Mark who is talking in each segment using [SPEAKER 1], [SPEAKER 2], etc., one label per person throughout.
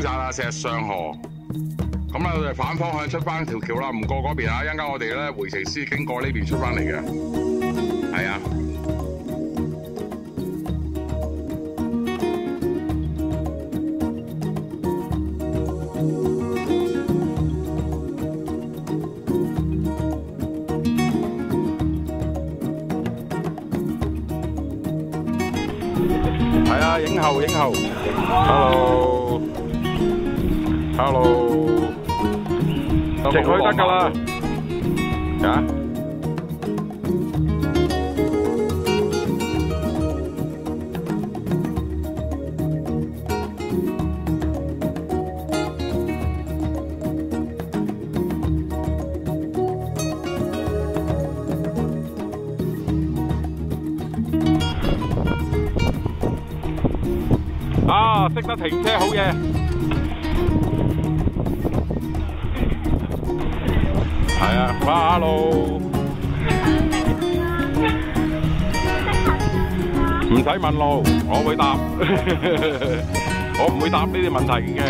[SPEAKER 1] 警察啊，石上河。咁啊，我哋反方向出翻条桥啦，唔过嗰邊啊！一陣間我哋咧回程先經過呢边出翻嚟嘅，系啊。系啊，影后影后，hello，hello，hello，直去得㗎啦，啊？啊，識得停車好嘢。啊，哇，hello，唔使問路，我會答，我唔會答呢啲問題嘅。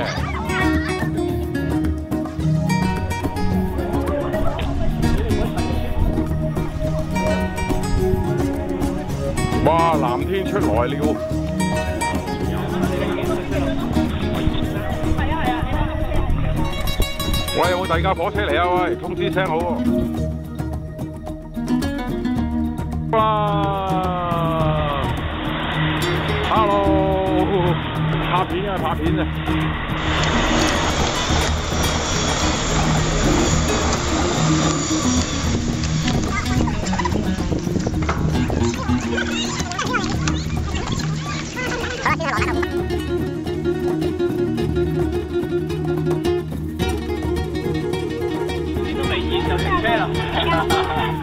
[SPEAKER 1] 哇，藍天出來了。喂，有冇第二架火車嚟啊？喂，通知聲好喎。哇！Hello，拍片啊，拍片啊！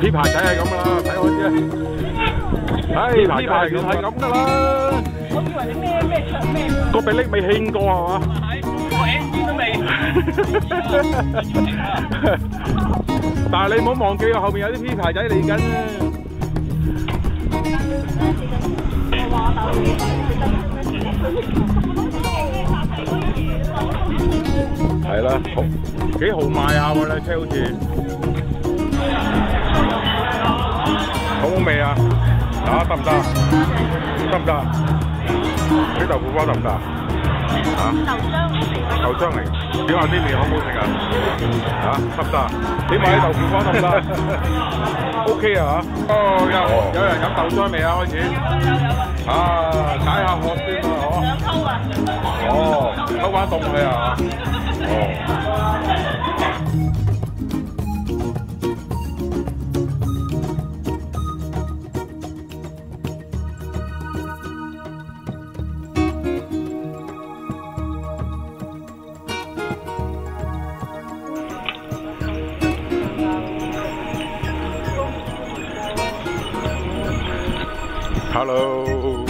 [SPEAKER 1] 呢排仔係咁噶啦，睇我知啊。唉，呢排仔係咁噶啦。
[SPEAKER 2] 我以為你咩咩唱咩，
[SPEAKER 1] 個比拎未興過係嘛？
[SPEAKER 2] 係我 N 都未。
[SPEAKER 1] 但係你唔好忘記啊，後面有啲 P 牌仔嚟緊啊！係啦，豪幾豪邁下喎，架車好似。好味啊？啊，得唔得？得唔得？啲豆腐花得唔得？啊？豆漿嚟，點下啲面好唔好食啊？啊，得唔得？點話啲豆腐花得唔得？O K 啊 嚇。哦，有有人飲豆漿未啊？開始。啊，解下渴先啊，嗬。
[SPEAKER 2] 兩溝啊！
[SPEAKER 1] 哦，溝翻凍佢啊。哦。Hello，Hello，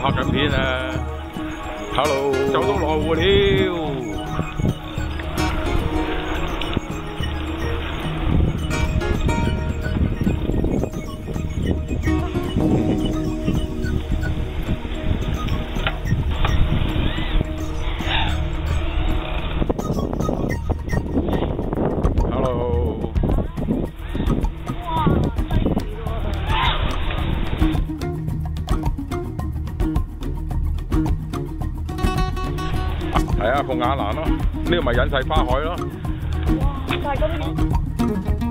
[SPEAKER 1] 拍紧片啊！Hello，走到罗湖了。 系啊，凤眼兰咯，呢个咪隐世花海咯。哇！大公。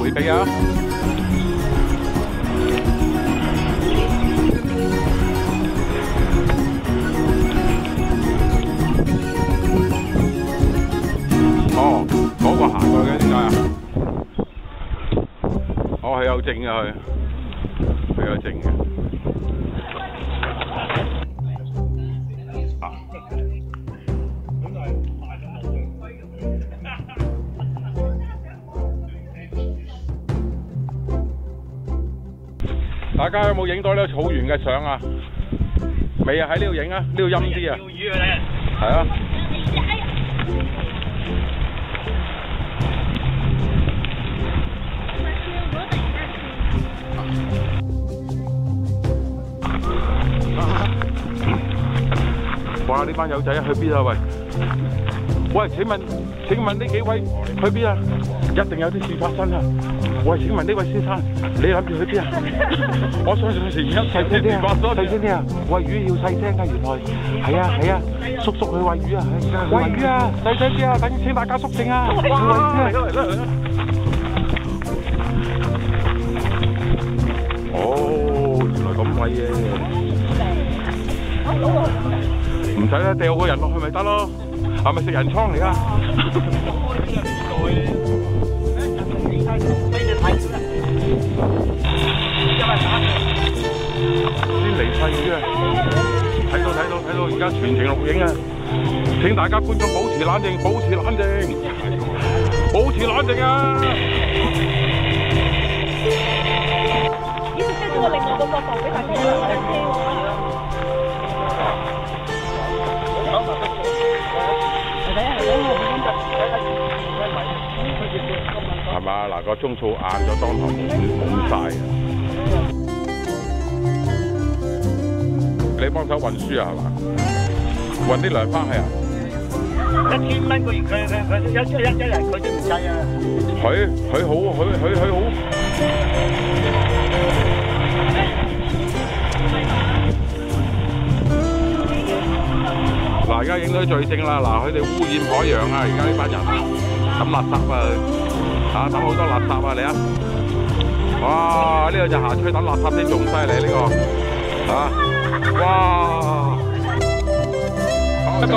[SPEAKER 1] 回避啊！哦，嗰、個行過嘅點解啊？哦，係有證嘅佢，佢有證嘅。大家有冇影到呢個草原嘅相啊？未啊，喺呢度影啊，呢度陰啲啊。係啊。哇！呢班友仔去邊啊？喂！喂！請問請問呢幾位去邊啊？一定有啲事發生啊！喂！請問呢位先生，你諗住去邊啊？我相信成一細聲啲啊！細聲啲啊！喂魚要細聲㗎，原來係啊係啊，叔叔去喂魚啊！餵魚啊！細聲啲啊！等請大家肅靜啊！哦，原來咁喂嘅。唔使啦，掉個人落去咪得咯，係咪食人倉嚟噶？全程錄影啊！請大家觀眾保持冷靜，保持冷靜，保持冷靜啊！
[SPEAKER 2] 要即係個另外個角度俾大家睇下。
[SPEAKER 1] 係嘛？嗱個鐘數晏咗，當堂冇晒啊！你幫手運輸啊？係嘛？運啲糧翻去啊？
[SPEAKER 3] 一千蚊個月，佢佢佢一一一一日佢都唔計啊！
[SPEAKER 1] 佢佢好佢佢佢好。嗱，而家影到啲罪證啦！嗱，佢哋污染海洋啊！而家呢班人抌垃圾啊，啊抌好多垃圾啊！你啊，哇！呢個就行出去抌垃圾先仲犀利呢個，啊！哇！一個，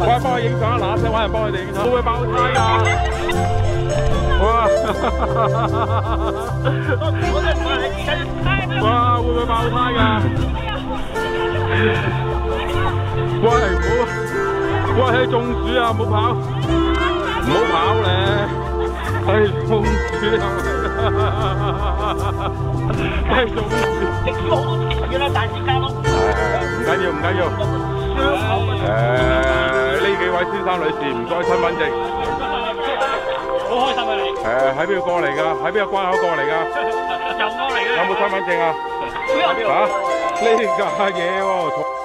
[SPEAKER 1] 喂，幫我影相啊！嗱，聲揾人幫佢哋影相，會唔會爆胎㗎？哇！哇！會唔會爆胎㗎？喂，唔好，喂，係中暑啊！唔好跑，唔好跑咧，係中暑啊！係中暑。
[SPEAKER 3] 食咗好多錢㗎啦，大時間咯。
[SPEAKER 1] 唔緊要，唔緊要。誒，呢幾位先生女士唔該身份證。
[SPEAKER 3] 好開心啊你！
[SPEAKER 1] 誒，喺邊度過嚟㗎？喺邊個關口過嚟㗎？
[SPEAKER 3] 又過嚟嘅。
[SPEAKER 1] 有冇身份證啊？嚇，呢架嘢喎。